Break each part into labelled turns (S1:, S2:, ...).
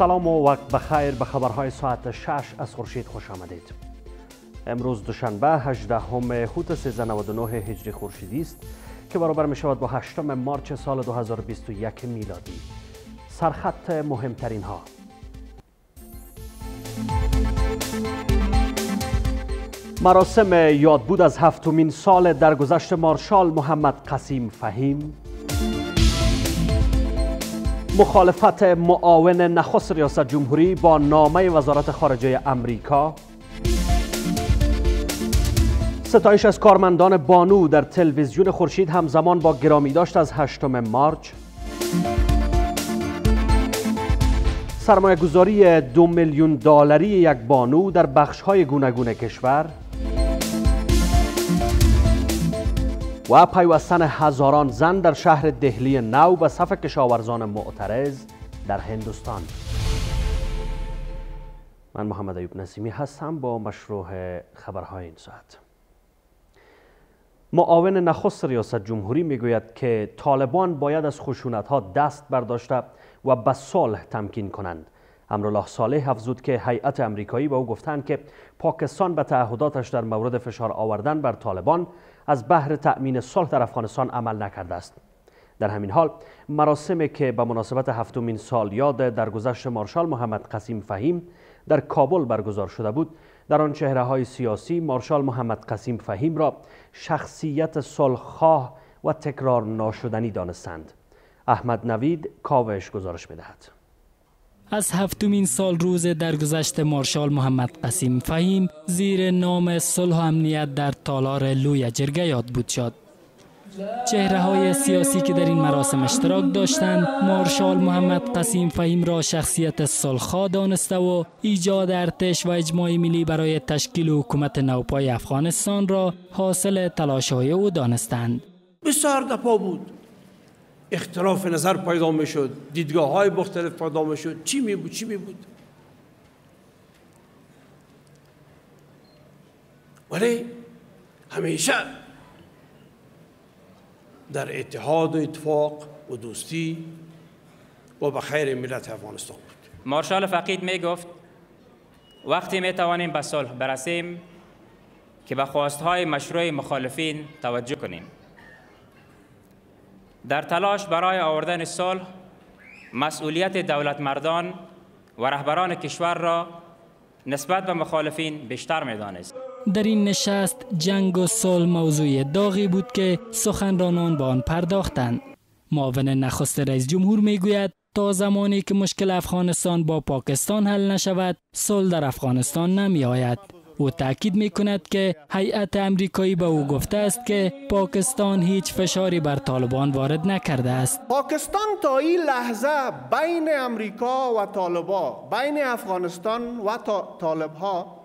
S1: سلام و وقت بخیر به خبرهای ساعت 6 از خورشید خوش آمدید. امروز دوشنبه 18 همه هوت 1399 هجری خورشیدی است که برابر می شود با 8 مارچ سال 2021 میلادی. سرخط مهمترین ها مراسم یادبود از هفتمین سال درگذشت مارشال محمد قسیم فهیم مخالفت معاون نخست ریاست جمهوری با نامه وزارت خارجه امریکا. ستایش از کارمندان بانو در تلویزیون خورشید همزمان با گرامی داشت از هشتم مارچ. سرمایه گذاری دو میلیون دلاری یک بانو در بخش های گوناگون کشور. و پیوستن هزاران زن در شهر دهلی نو به صف کشاورزان معترض در هندوستان. من محمد ایوب نسیمی هستم با مشروع خبرهای این ساعت. معاون نخست ریاست جمهوری می‌گوید که طالبان باید از خشونت ها دست برداشته و به صلح تمکین کنند. امرالله صالح افزود که هیئت امریکایی به او گفتند که پاکستان به تعهداتش در مورد فشار آوردن بر طالبان از بهر تأمین صلح در افغانستان عمل نکرده است. در همین حال مراسمی که به مناسبت هفتمین سال یاد درگذشت مارشال محمد قسیم فهیم در کابل برگزار شده بود در آن چهره های سیاسی مارشال محمد قسیم فهیم را شخصیت صلحخواه و تکرار ناشدنی دانستند. احمد نوید کاوش گزارش می‌دهد.
S2: از هفتمین سال روز درگذشت مارشال محمد قسیم فهیم زیر نام صلح و امنیت در تالار لوی جرگه یاد بود شد. چهره های سیاسی که در این مراسم اشتراک داشتند مارشال محمد قسیم فهیم را شخصیت صلحخواه دانسته و ایجاد ارتش و اجماع ملی برای تشکیل حکومت نوپای افغانستان را حاصل تلاش های او دانستند.
S3: بسیار دپا بود. اختلاف نظر پیدا می شد دیدگاه های مختلف پیدا می شد چی می بود چی می بود ولی همیشه در اتحاد و اتفاق و دوستی و به خیر ملت افغانستان بود.
S4: مارشال فقید می گفت وقتی می توانیم به صلح برسیم که به خواستهای مشروع مخالفین توجه کنیم. در تلاش برای آوردن صلح مسئولیت دولت مردان و رهبران کشور را نسبت به مخالفین بیشتر می‌دانست.
S2: در این نشست جنگ و صلح موضوع داغی بود که سخنرانان به آن پرداختند. معاون نخست رئیس جمهور می‌گوید تا زمانی که مشکل افغانستان با پاکستان حل نشود صلح در افغانستان نمی آید او تاکید می کند که هیئت امریکایی به او گفته است که پاکستان هیچ فشاری بر طالبان وارد نکرده است.
S5: پاکستان تا این لحظه بین امریکا و طالبا بین افغانستان و طالب ها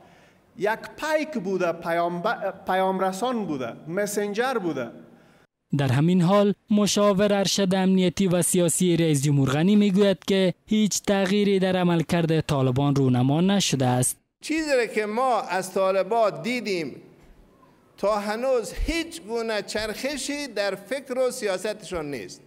S5: یک پیک بوده پیام, پیام رسان بوده مسنجر بوده.
S2: در همین حال مشاور ارشد امنیتی و سیاسی رئیس جمهور غنی می‌گوید که هیچ تغییری در عملکرد طالبان رونما نشده است.
S6: چیزی را که ما از طالبات دیدیم تا هنوز هیچ گونه چرخشی در فکر و سیاستشان نیست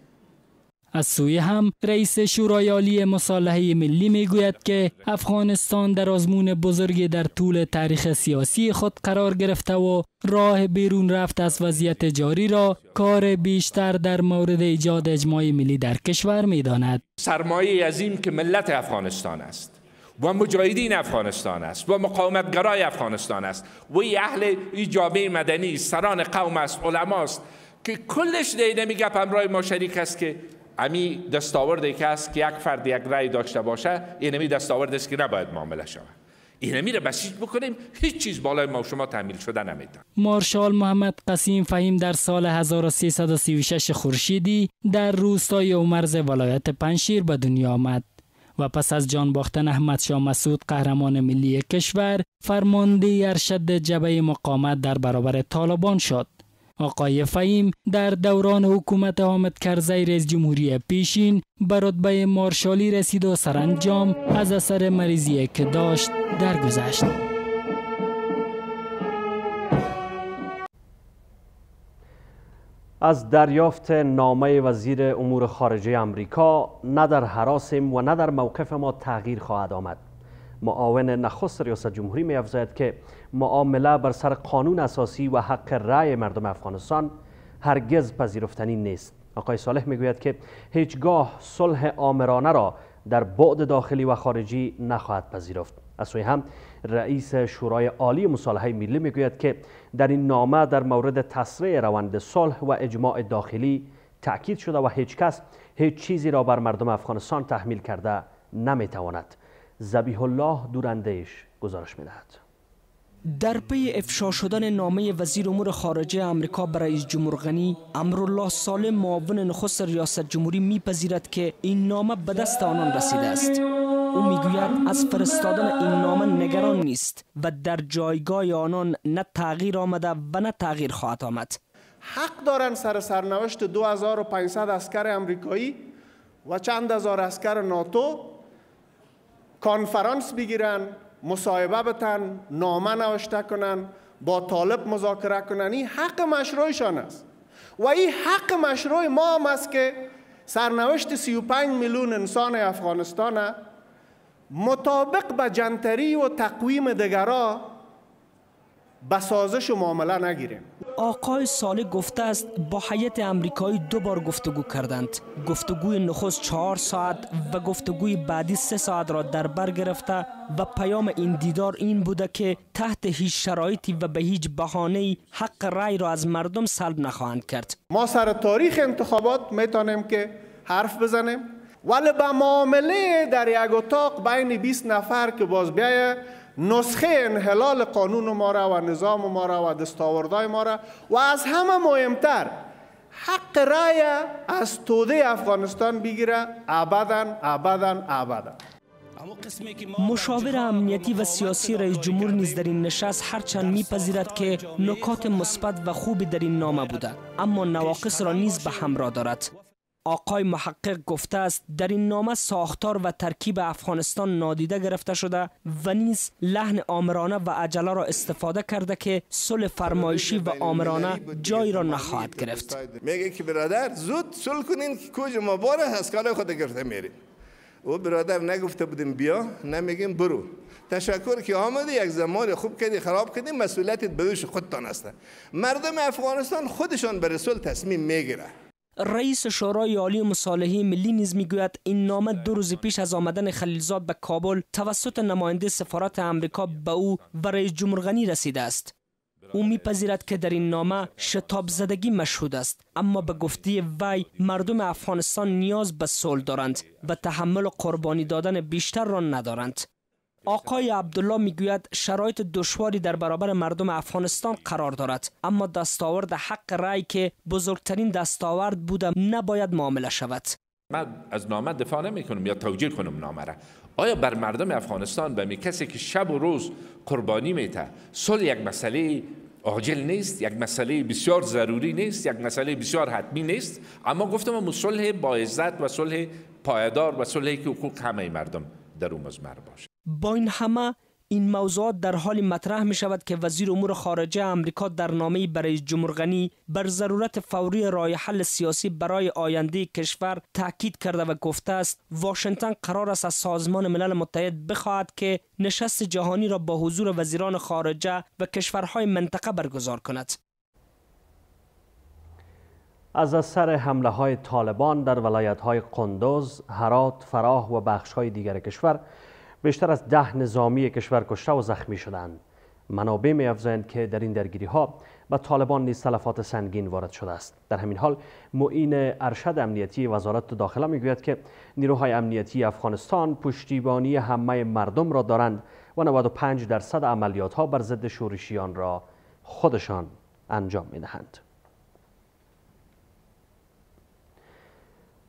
S2: از سوی هم رئیس شورای عالی مصالحه ملی می‌گوید که افغانستان در آزمون بزرگی در طول تاریخ سیاسی خود قرار گرفته و راه بیرون رفت از وضعیت جاری را کار بیشتر در مورد ایجاد اجماع ملی در کشور می‌داند.
S7: سرمایه عظیم که ملت افغانستان است و مجاهدین افغانستان است و مقاومتگرای افغانستان است. و ای اهل ای جامعه مدنی سران قوم است علماست که کلش دیده میگه همراه ما شریک است که امی دستاورد که است که یک فرد یک رأی داشته باشه این امی دستاورد است که نباید معامله شود. این امی را بسیج بکنیم هیچ چیز بالای ما شما تحمیل شده نمیدن.
S2: مارشال محمد قسیم فهیم در سال 1336 خورشیدی در روستای عمرز ولایت پنشیر به دنیا آمد. و پس از جان باختن احمد شاه مسعود قهرمان ملی کشور فرمانده ارشد جبهه مقاومت در برابر طالبان شد آقای فهیم در دوران حکومت حامد کرزی رئیس جمهوری پیشین به رتبه مارشالی رسید و سرانجام از اثر مریضی که داشت درگذشت.
S1: از دریافت نامه وزیر امور خارجه امریکا نه در حراسیم و نه در موقف ما تغییر خواهد آمد. معاون نخست ریاست جمهوری می افزاید که معامله بر سر قانون اساسی و حق رأی مردم افغانستان هرگز پذیرفتنی نیست. آقای صالح می‌گوید که هیچگاه صلح آمرانه را در بعد داخلی و خارجی نخواهد پذیرفت. از سوی هم رئیس شورای عالی مصالحه ملی می‌گوید که در این نامه در مورد تسریع روند صلح و اجماع داخلی تأکید شده و هیچ کس هیچ چیزی را بر مردم افغانستان تحمیل کرده نمی‌تواند. زبیح الله دوراندیش گزارش می‌دهد.
S8: در پی افشا شدن نامه وزیر امور خارجه امریکا برای رئیس جمهور غنی امرالله سالم معاون نخست ریاست جمهوری میپذیرد که این نامه به دست آنان رسیده است. او می‌گوید از فرستادن این نامه نگران نیست و در جایگاه آنان نه تغییر آمده و نه تغییر خواهد آمد.
S5: حق دارن سر سرنوشت 2500 اسکر امریکایی و چند هزار اسکر ناتو کانفرانس بگیرن مصاحبه بتن نامه نوشته کنن با طالب مذاکره کنن. این حق مشروعشان است. و این حق مشروع ما هم است که سرنوشت 35 میلیون انسان افغانستان مطابق به جنتری و تقویم دگرا به سازش و معامله نگیریم.
S8: آقای ساله گفته است با حیات امریکایی دو بار گفتگو کردند. گفتگوی نخست چهار ساعت و گفتگوی بعدی سه ساعت را در بر گرفته و پیام این دیدار این بوده که تحت هیچ شرایطی و به هیچ بهانه حق رأی را از مردم سلب نخواهند کرد.
S5: ما سر تاریخ انتخابات می‌تونیم که حرف بزنیم. ولی به معامله در یک اتاق بین 20 نفر که باز بیایه نسخه انحلال قانون ما را و نظام ما را و دستاوردهای ما را و از همه مهمتر حق رای از توده افغانستان بگیره ابدا ابدا ابدا.
S8: مشاور امنیتی و سیاسی رئیس جمهور نیز در این نشست هرچند میپذیرد که نکات مثبت و خوبی در این نامه بوده اما نواقص را نیز به همراه دارد. آقای محقق گفته است در این نامه ساختار و ترکیب افغانستان نادیده گرفته شده و نیز لحن آمرانه و عجله را استفاده کرده که صلح فرمایشی و آمرانه جایی را نخواهد گرفت.
S6: میگه که برادر زود صلح کنین که کوج ما باره از کار خود گرفته میری او برادر نگفته بودیم بیا نمیگیم برو. تشکر که آمدی یک زمان خوب کردی خراب کردی مسئولیتت به خودتان است. مردم افغانستان خودشان به رسول تصمیم می‌گیره
S8: رئیس شورای عالی مصالحه ملی نیز می‌گوید این نامه دو روز پیش از آمدن خلیلزاد به کابل توسط نماینده سفارت امریکا به او و رئیس جمهور غنی رسیده است. او میپذیرد که در این نامه شتاب زدگی مشهود است اما به گفته وی مردم افغانستان نیاز به صلح دارند و تحمل قربانی دادن بیشتر را ندارند. آقای عبدالله می‌گوید شرایط دشواری در برابر مردم افغانستان قرار دارد. اما دستاورد حق رأی که بزرگترین دستاورد بوده نباید معامله شود.
S7: من از نامه دفاع نمی کنم یا توجیه کنم نامه را. آیا بر مردم افغانستان به کسی که شب و روز قربانی میته صلح یک مسئله عاجل نیست یک مسئله بسیار ضروری نیست یک مسئله بسیار حتمی نیست. اما گفتم صلح با عزت و صلح پایدار و صلحی که حقوق همه مردم در اون مزمر باشه.
S8: با این همه این موضوعات در حال مطرح می شود که وزیر امور خارجه امریکا در نامه برای جمهور غنی بر ضرورت فوری رای حل سیاسی برای آینده کشور تاکید کرده و گفته است واشنگتن قرار است از سازمان ملل متحد بخواهد که نشست جهانی را با حضور وزیران خارجه و کشورهای منطقه برگزار کند.
S1: از اثر حمله های طالبان در ولایت های قندوز، هرات، فراه و بخش های دیگر کشور بیشتر از ده نظامی کشور کشته و زخمی شدند. منابع می افزایند که در این درگیری ها به طالبان نیز تلفات سنگین وارد شده است در همین حال معین ارشد امنیتی وزارت داخله می‌گوید که نیروهای امنیتی افغانستان پشتیبانی همه مردم را دارند و 95 درصد عملیات ها بر ضد شورشیان را خودشان انجام می دهند.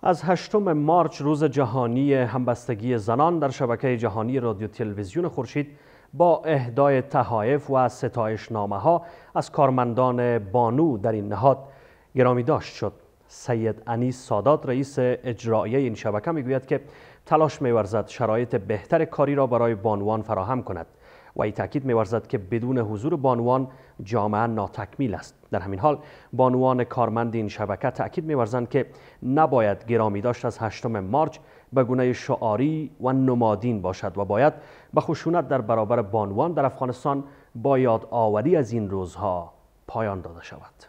S1: از هشتم مارچ روز جهانی همبستگی زنان در شبکه جهانی رادیو تلویزیون خورشید با اهدای تحایف و ستایش نامه ها از کارمندان بانو در این نهاد گرامی داشت شد. سید انیس سادات رئیس اجرایی این شبکه می‌گوید که تلاش میورزد شرایط بهتر کاری را برای بانوان فراهم کند. و ای تاکید می‌ورزد که بدون حضور بانوان جامعه ناتکمیل است. در همین حال بانوان کارمند این شبکه تاکید می‌ورزند که نباید گرامی داشت از هشتم مارچ به گونه شعاری و نمادین باشد و باید به خشونت در برابر بانوان در افغانستان با یادآوری از این روزها پایان داده شود.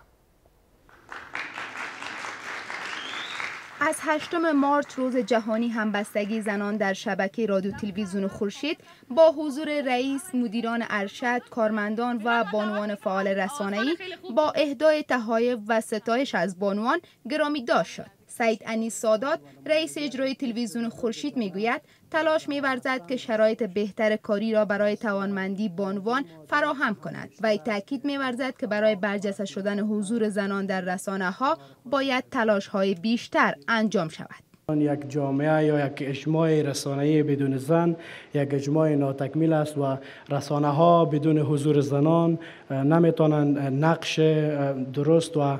S9: از هشتم مارچ روز جهانی همبستگی زنان در شبکه رادیو تلویزیون خورشید با حضور رئیس مدیران ارشد کارمندان و بانوان فعال رسانه‌ای با اهدای تحایف و ستایش از بانوان گرامی داشت. شد سعید انیس سادات رئیس اجرای تلویزیون خورشید می‌گوید تلاش میورزد که شرایط بهتر کاری را برای توانمندی بانوان فراهم کند و تاکید میورزد که برای برجسته شدن حضور زنان در رسانه ها باید تلاش های بیشتر انجام شود.
S10: یک جامعه یا یک اجماع رسانه‌ای بدون زن یک اجماع ناتکمیل است و رسانه ها بدون حضور زنان نمیتونن نقش درست و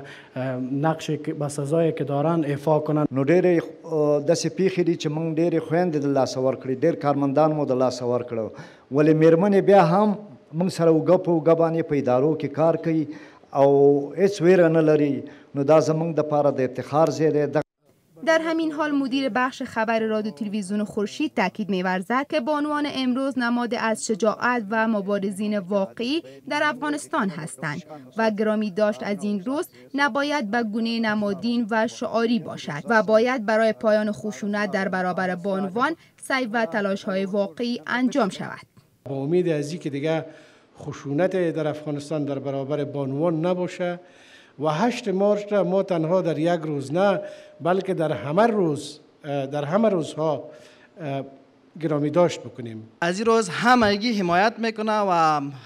S10: نقش به سزایی که دارن ایفا کنن
S11: نو ډېر داسې پیښې دي چې موږ ډېر خويندې د لاس ور کړې ډېر کارمندان مو د لاس ور کړو ولې میرمنې بیا هم موږ سره وګ په وګ باندې په ادارو کې کار کوي او هیڅ ویره نه لري نو دا زموږ د پاره د افتخار ځای دی
S9: در همین حال مدیر بخش خبر رادیو تلویزیون خورشید تاکید می‌ورزد که بانوان امروز نماد از شجاعت و مبارزین واقعی در افغانستان هستند و گرامی داشت از این روز نباید به گونه نمادین و شعاری باشد و باید برای پایان خشونت در برابر بانوان سعی و تلاش های واقعی انجام شود.
S10: با امید از که دیگه خشونت در افغانستان در برابر بانوان نباشه و هشت مارچ را ما تنها در یک روز نه بلکه در همه روز در همه روزها گرامی داشت بکنیم.
S12: از این روز همگی حمایت می‌کنه و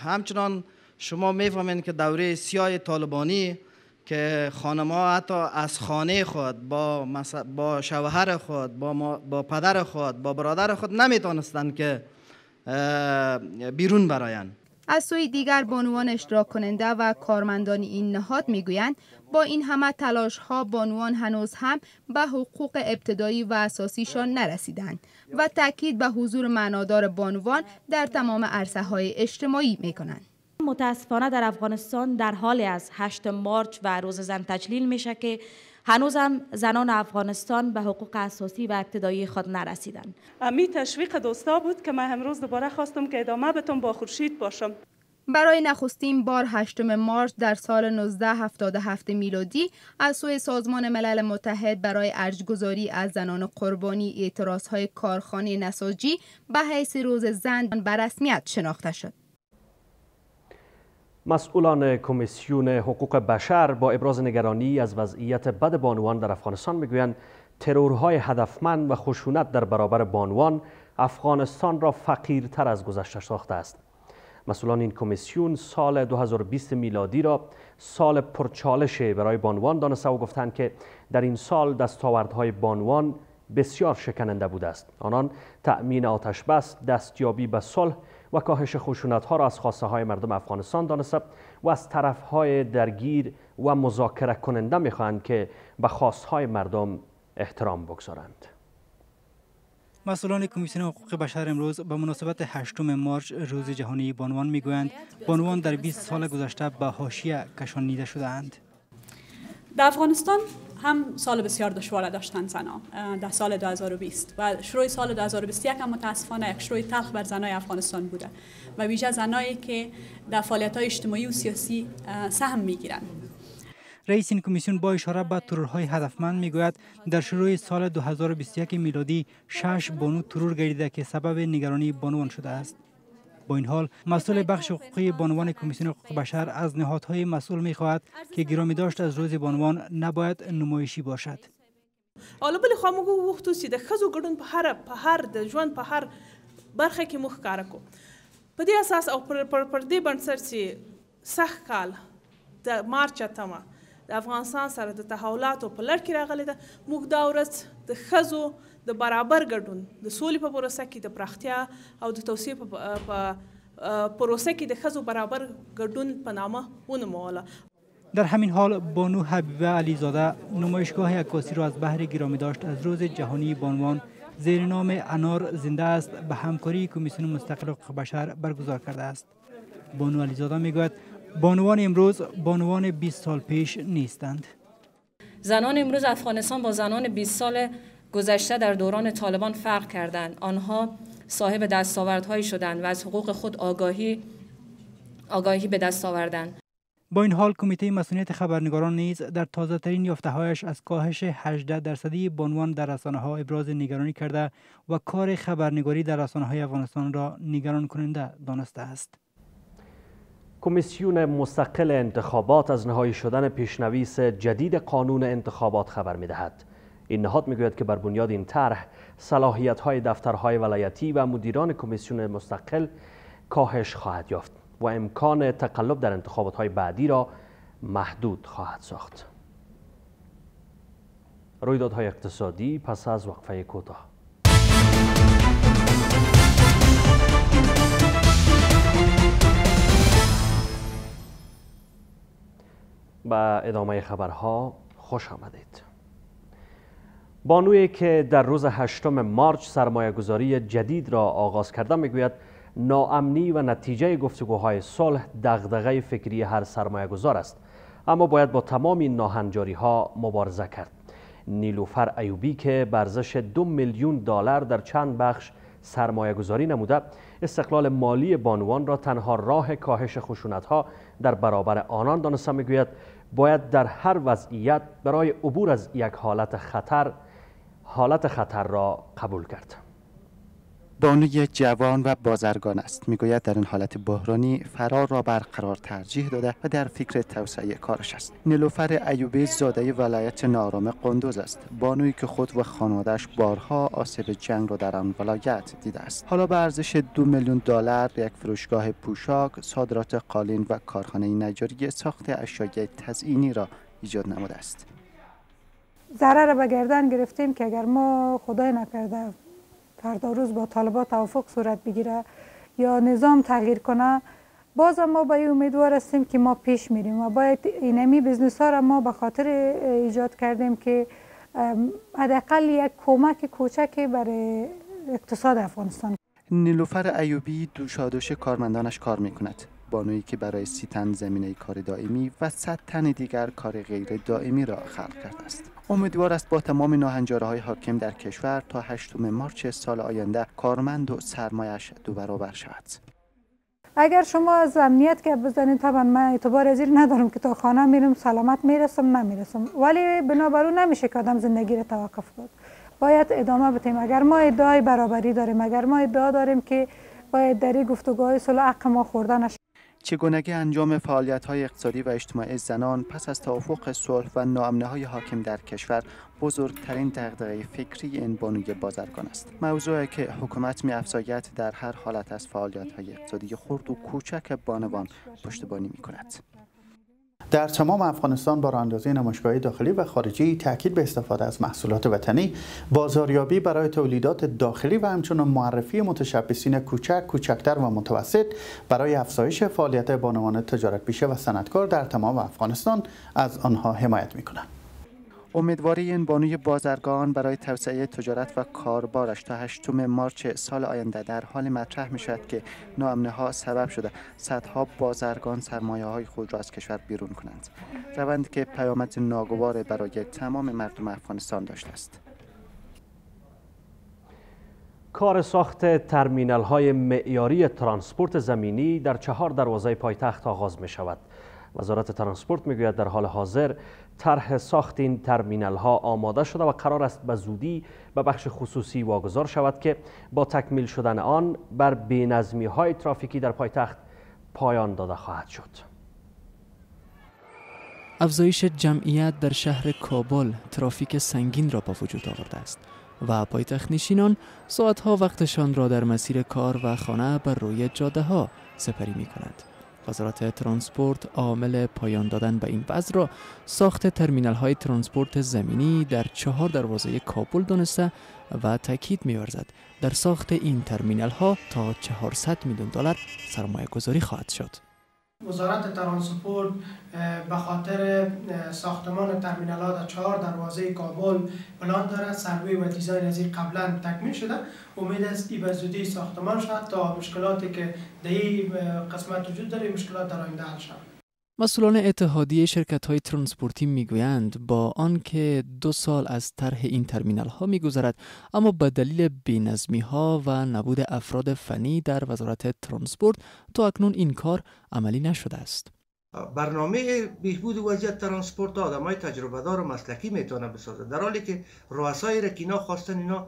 S12: همچنان شما می‌فهمین که دوره سیاه طالبانی که خانم حتی از خانه خود با, با شوهر خود با, با پدر خود با برادر خود نمی‌تونستند که بیرون برایند.
S9: از سوی دیگر بانوان اشتراک کننده و کارمندان این نهاد می‌گویند با این همه تلاش ها بانوان هنوز هم به حقوق ابتدایی و اساسیشان نرسیدند و تاکید به حضور معنادار بانوان در تمام عرصه های اجتماعی می کنند.
S13: متاسفانه در افغانستان در حال از 8 مارچ و روز زن تجلیل میشه که هنوز هم زنان افغانستان به حقوق اساسی و ابتدایی خود نرسیدن
S14: امی تشویق دوستا بود که من امروز دوباره خواستم که ادامه بتون با خورشید باشم
S9: برای نخستین بار هشتم مارچ در سال 1977 میلادی از سوی سازمان ملل متحد برای ارجگذاری از زنان قربانی اعتراض های کارخانه نساجی به حیث روز زن به رسمیت شناخته شد.
S1: مسئولان کمیسیون حقوق بشر با ابراز نگرانی از وضعیت بد بانوان در افغانستان می‌گویند ترورهای هدفمند و خشونت در برابر بانوان افغانستان را فقیرتر از گذشته ساخته است. مسئولان این کمیسیون سال 2020 میلادی را سال پرچالش برای بانوان دانسته و گفتند که در این سال دستاوردهای بانوان بسیار شکننده بوده است. آنان تأمین آتش بس دستیابی به صلح و کاهش خشونت ها را از خواسته های مردم افغانستان دانسته و از طرف های درگیر و مذاکره کننده می‌خواهند که به خواست های مردم احترام بگذارند.
S15: مسئولان کمیسیون حقوق بشر امروز به مناسبت هشتم مارچ روز جهانی بانوان می‌گویند بانوان در 20 سال گذشته به حاشیه کشانیده شدهاند.
S16: در افغانستان هم سال بسیار دشوار داشتن زنان در سال 2020 و شروع سال 2021 هم متاسفانه یک شروع تلخ بر زنای افغانستان بوده و ویژه زنایی که در فعالیت های اجتماعی و سیاسی سهم می‌گیرند.
S15: رئیس این کمیسیون با اشاره به ترورهای هدفمند می‌گوید در شروع سال 2021 میلادی شش بانو ترور گردیده که سبب نگرانی بانوان شده است. با این حال مسئول بخش حقوقی بانوان کمیسیون حقوق بشر از نهادهای مسئول می خواهد که گرامی داشت از روز بانوان نباید نمایشی باشد.
S14: حالا بل خو موږ وختو چې د خزو ګډون په هر په هر د ژوند په هر برخه کې مخ کار کو. په دې اساس او پر پر, پر دې بنسټ چې سخت کال د مارچ اتمه د افغانستان سره د تحولاتو په لړ کې راغلی ده موږ دا ورځ د خزو د برابر ګډون د سولې په پروسه کې د پراختیا او د توسعه په پروسه کې د خزو برابر ګډون په نامه ونوموله.
S15: در همین حال بانو حبیبه علیزاده نمایشگاه عکاسی را از بحر گرامی داشت. از روز جهانی بانوان زیر نام انار زنده است. به همکاری کمیسیون مستقل حقوق بشر برگزار کرده است. بانو علیزاده میگوید بانوان امروز بانوان 20 سال پیش نیستند.
S17: زنان امروز افغانستان با زنان 20 سال گذشته در دوران طالبان فرق کردند آنها صاحب دستاوردهایی شدند و از حقوق خود آگاهی آگاهی به دست آوردند
S15: با این حال کمیته مسئولیت خبرنگاران نیز در تازه ترین یافته هایش از کاهش 18 درصدی بانوان در رسانه ها ابراز نگرانی کرده و کار خبرنگاری در رسانه های افغانستان را نگران کننده دانسته است.
S1: کمیسیون مستقل انتخابات از نهایی شدن پیشنویس جدید قانون انتخابات خبر می دهد. این نهاد می‌گوید که بر بنیاد این طرح صلاحیت های دفترهای ولایتی و مدیران کمیسیون مستقل کاهش خواهد یافت و امکان تقلب در انتخابات های بعدی را محدود خواهد ساخت. رویدادهای اقتصادی پس از وقفه کوتاه به ادامه خبرها خوش آمدید بانوی که در روز هشتم مارچ سرمایه گذاری جدید را آغاز کرده می‌گوید ناامنی و نتیجه گفتگوهای صلح دغدغه فکری هر سرمایه گذار است. اما باید با تمام این ناهنجاری ها مبارزه کرد. نیلوفر ایوبی که برزش دو میلیون دلار در چند بخش سرمایه گذاری نموده استقلال مالی بانوان را تنها راه کاهش خشونت ها در برابر آنان دانسته می‌گوید باید در هر وضعیت برای عبور از یک حالت خطر حالت خطر را قبول کرد.
S18: بانوی جوان و بازرگان است. می‌گوید در این حالت بحرانی فرار را برقرار ترجیح داده و در فکر توسعه کارش است. نیلوفر ایوبی زاده ولایت نارام قندوز است. بانویی که خود و خانوادهش بارها آسیب جنگ را در آن ولایت دیده است. حالا به ارزش دو میلیون دلار یک فروشگاه پوشاک صادرات قالین و کارخانه نجاری ساخت اشیای تزئینی را ایجاد نموده است.
S19: ضرر به گردن گرفتیم که اگر ما خدای نکرده فردا روز با طالبا توافق صورت بگیره یا نظام تغییر کنه باز ما به این امیدوار هستیم که ما پیش میریم و باید اینمی بزنس ها را ما به خاطر ایجاد کردیم که حداقل یک کمک کوچکی برای اقتصاد افغانستان.
S18: نیلوفر ایوبی دوشادوش کارمندانش کار می‌کند. بانویی که برای سی تن زمینه کار دائمی و صد تن دیگر کار غیر دائمی را خلق کرده است. امیدوار است با تمام ناهنجاره های حاکم در کشور تا هشتم مارچ سال آینده کارمند و سرمایش دو برابر شود.
S19: اگر شما از امنیت که بزنید طبعا من اعتبار از ندارم که تا خانه میرم سلامت می‌رسم نمی‌رسم. ولی بنابرو نمیشه که آدم زندگی رو توقف کنه. باید ادامه بتیم اگر ما ادعای برابری داریم اگر ما ادعا داریم که باید در گفتگوهای صلح حق ما خورده
S18: چگونگی انجام فعالیت های اقتصادی و اجتماعی زنان پس از توافق صلح و ناامنه های حاکم در کشور بزرگترین دغدغه فکری این بانوی بازرگان است. موضوعی که حکومت می افزاید در هر حالت از فعالیت های اقتصادی خرد و کوچک بانوان پشتیبانی می کند
S20: در تمام افغانستان با اندازه نمایشگاهی داخلی و خارجی تاکید به استفاده از محصولات وطنی بازاریابی برای تولیدات داخلی و همچنین معرفی متشبسین کوچک کوچکتر و متوسط برای افزایش فعالیت بانوان تجارت پیشه و صنعتکار در تمام افغانستان از آنها حمایت می‌کنند.
S18: امیدواری این بانوی بازرگان برای توسعه تجارت و کاربارش تا هشتم مارچ سال آینده در حال مطرح می شود که ناامنه ها سبب شده صدها بازرگان سرمایه های خود را از کشور بیرون کنند. روند که پیامد ناگوار برای تمام مردم افغانستان داشته است.
S1: کار ساخت ترمینال های معیاری ترانسپورت زمینی در چهار دروازه پایتخت آغاز می شود وزارت ترانسپورت می‌گوید در حال حاضر طرح ساخت این ترمینال ها آماده شده و قرار است به زودی به بخش خصوصی واگذار شود که با تکمیل شدن آن بر بینظمی های ترافیکی در پایتخت پایان داده خواهد شد.
S21: افزایش جمعیت در شهر کابل ترافیک سنگین را به وجود آورده است و پایتخت نشینان ساعتها وقتشان را در مسیر کار و خانه بر روی جاده ها سپری می کنند. وزارت ترانسپورت عامل پایان دادن به این وضع را ساخت ترمینال های ترانسپورت زمینی در چهار دروازه کابل دانسته و تاکید می‌ورزد در ساخت این ترمینال ها تا 400 میلیون دلار سرمایه گذاری خواهد شد.
S10: وزارت ترانسپورت به خاطر ساختمان ترمینال ها در چهار دروازه کابل پلان داره سروی و دیزاین از این قبلا تکمیل شده. امید است به زودی ساختمان شد تا مشکلاتی که در این قسمت وجود داره مشکلات در آینده حل شود.
S21: مسئولان اتحادیه شرکت های ترانسپورتی می‌گویند با آنکه دو سال از طرح این ترمینال ها میگذرد اما به دلیل بینظمی ها و نبود افراد فنی در وزارت ترانسپورت تا اکنون این کار عملی نشده است.
S22: برنامه بهبود وضعیت ترانسپورت آدم های تجربه دار و مسلکی می‌تونه بسازه. در حالی که رؤسای را که اینا خواستن اینا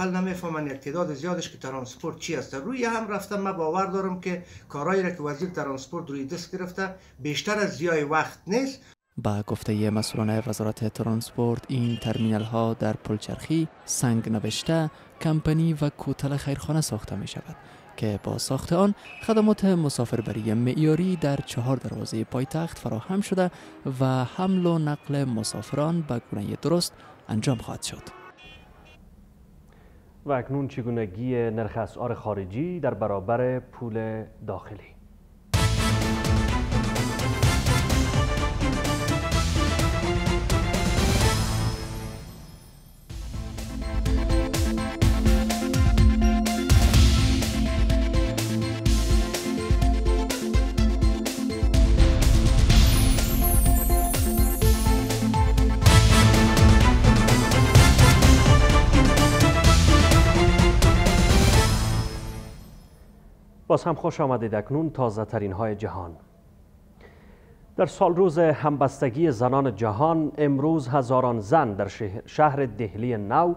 S22: نمی‌فهمن یک تعداد زیادش که ترانسپورت چی است روی هم رفته من باور دارم که کارهایی را که وزیر ترانسپورت روی دست گرفته بیشتر از ضیاع وقت نیست.
S21: به گفته مسئولان وزارت ترانسپورت این ترمینال ها در پلچرخی، سنگ نوشته، کمپنی و کوتل خیرخانه ساخته می شود که با ساخت آن خدمات مسافربری معیاری در چهار دروازه پایتخت فراهم شده و حمل و نقل مسافران به گونه درست انجام خواهد شد.
S1: و اکنون چگونگی نرخ اسعار خارجی در برابر پول داخلی باز هم خوش آمدید اکنون تازه ترین های جهان. در سال روز همبستگی زنان جهان امروز هزاران زن در شهر دهلی نو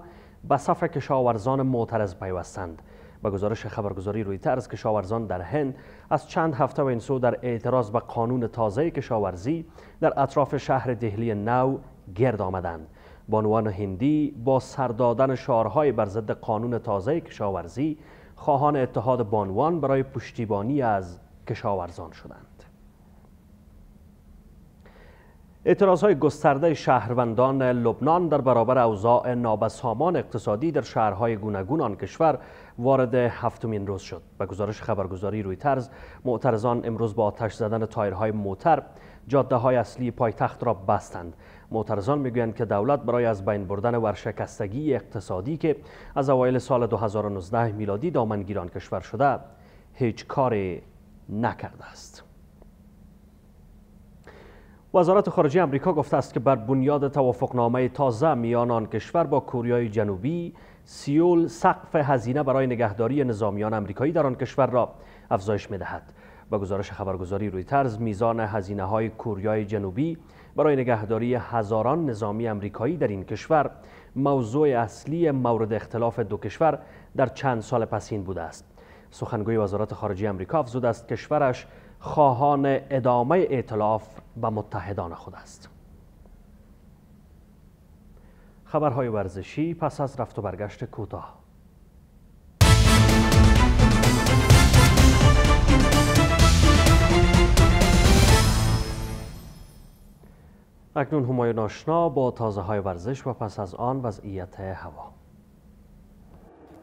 S1: به صف کشاورزان معترض پیوستند. به گزارش خبرگزاری روی ترز کشاورزان در هند از چند هفته و این سو در اعتراض به قانون تازه کشاورزی در اطراف شهر دهلی نو گرد آمدند. بانوان هندی با سردادن شعارهای بر ضد قانون تازه کشاورزی خواهان اتحاد بانوان برای پشتیبانی از کشاورزان شدند. اعتراض های گسترده شهروندان لبنان در برابر اوضاع نابسامان اقتصادی در شهرهای گوناگون آن کشور وارد هفتمین روز شد. به گزارش خبرگزاری روی طرز معترضان امروز با آتش زدن تایرهای موتر جاده های اصلی پایتخت را بستند. معترضان می‌گویند که دولت برای از بین بردن ورشکستگی اقتصادی که از اوایل سال 2019 میلادی دامنگیران کشور شده هیچ کاری نکرده است. وزارت خارجه امریکا گفته است که بر بنیاد توافقنامه تازه میان آن کشور با کوریای جنوبی سیول سقف هزینه برای نگهداری نظامیان امریکایی در آن کشور را افزایش می‌دهد. با گزارش خبرگزاری روی طرز میزان هزینه های کوریای جنوبی برای نگهداری هزاران نظامی امریکایی در این کشور موضوع اصلی مورد اختلاف دو کشور در چند سال پسین بوده است. سخنگوی وزارت خارجه امریکا افزود است کشورش خواهان ادامه ائتلاف به متحدان خود است. خبرهای ورزشی پس از رفت و برگشت کوتاه. اکنون همایون آشنا با تازه های ورزش و پس از آن وضعیت هوا.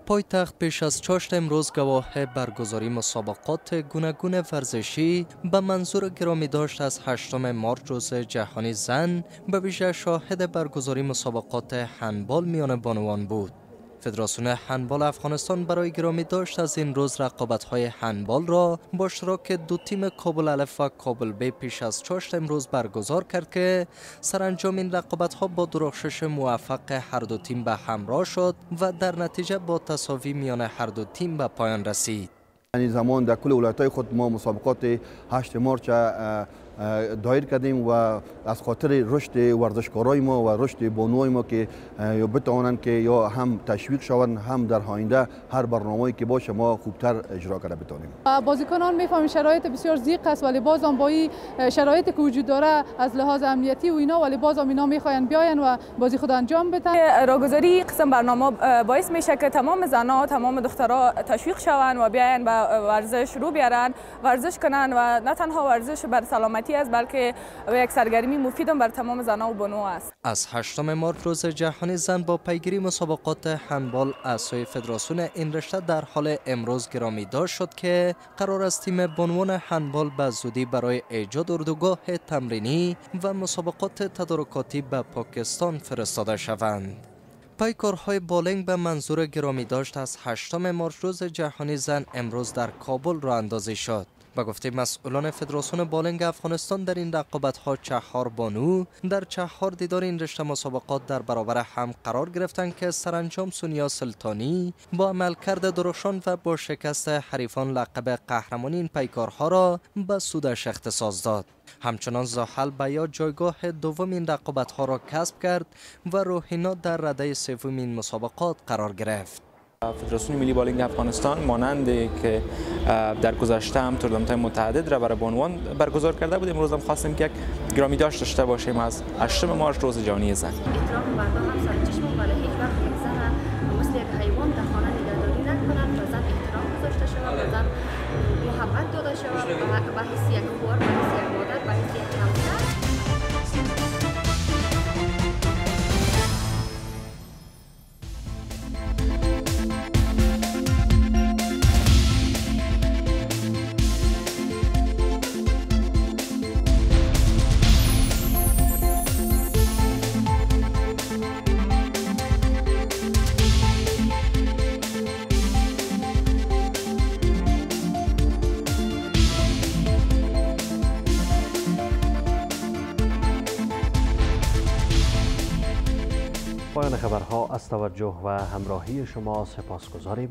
S23: پایتخت پیش از چاشت امروز گواه برگزاری مسابقات گوناگون ورزشی به منظور گرامی داشت از هشتم مارچ روز جهانی زن به ویژه شاهد برگزاری مسابقات هنبال میان بانوان بود. فدراسیون هنبال افغانستان برای گرامی داشت از این روز رقابت های هنبال را با اشتراک دو تیم کابل الف و کابل بی پیش از چاشت امروز برگزار کرد که سرانجام این رقابت ها با درخشش موفق هر دو تیم به همراه شد و در نتیجه با تساوی میان هر دو تیم به پایان رسید.
S24: یعنی زمان در کل ولایت خود ما مسابقات 8 مارچ دایر کردیم و از خاطر رشد ورزشکارای ما و رشد بانوای ما که بتوانند که یا هم تشویق شوند هم در آینده هر برنامه‌ای که باشه ما خوبتر اجرا کرده بتونیم
S25: بازیکنان می‌فهمیم شرایط بسیار زیق است ولی باز هم با این شرایطی که وجود داره از لحاظ امنیتی و اینا ولی باز هم اینا می‌خواین بیاین و بازی خود انجام بدن.
S26: راگذاری قسم برنامه باعث میشه که تمام زنها تمام دخترها تشویق شوند و بیاین به ورزش رو بیارن ورزش کنن و نه تنها ورزش بر سلامتی سلامتی است بلکه یک سرگرمی مفید بر تمام زنان و بانو است
S23: از هشتم مارچ روز جهانی زن با پیگیری مسابقات هندبال از سوی فدراسیون این رشته در حال امروز گرامی داشت شد که قرار است تیم بانوان هندبال به زودی برای ایجاد اردوگاه تمرینی و مسابقات تدارکاتی به پاکستان فرستاده شوند. پیکارهای بالنگ به منظور گرامی داشت از هشتم مارچ روز جهانی زن امروز در کابل را اندازی شد. به گفته مسئولان فدراسیون بالنگ افغانستان در این رقابت ها چهار بانو در چهار دیدار این رشته مسابقات در برابر هم قرار گرفتند که سرانجام سونیا سلطانی با عملکرد درخشان و با شکست حریفان لقب قهرمانی این پیکارها را به سودش اختصاص داد. همچنان زاحل بیا جایگاه دوم این رقابت ها را کسب کرد و روحینا در رده سوم این مسابقات قرار گرفت.
S27: فدراسیون ملی بالینگ افغانستان مانند که در گذشته هم تورنمنت متعدد را برای بانوان برگزار کرده بود امروز هم خواستیم که یک گرامی داشت داشته باشیم. از 8 مارچ روز جهانی زن.
S28: و و محبت داده شود به حیث یک خوار به یک مادر به یک همسر.
S1: از توجه و همراهی شما سپاس گذاریم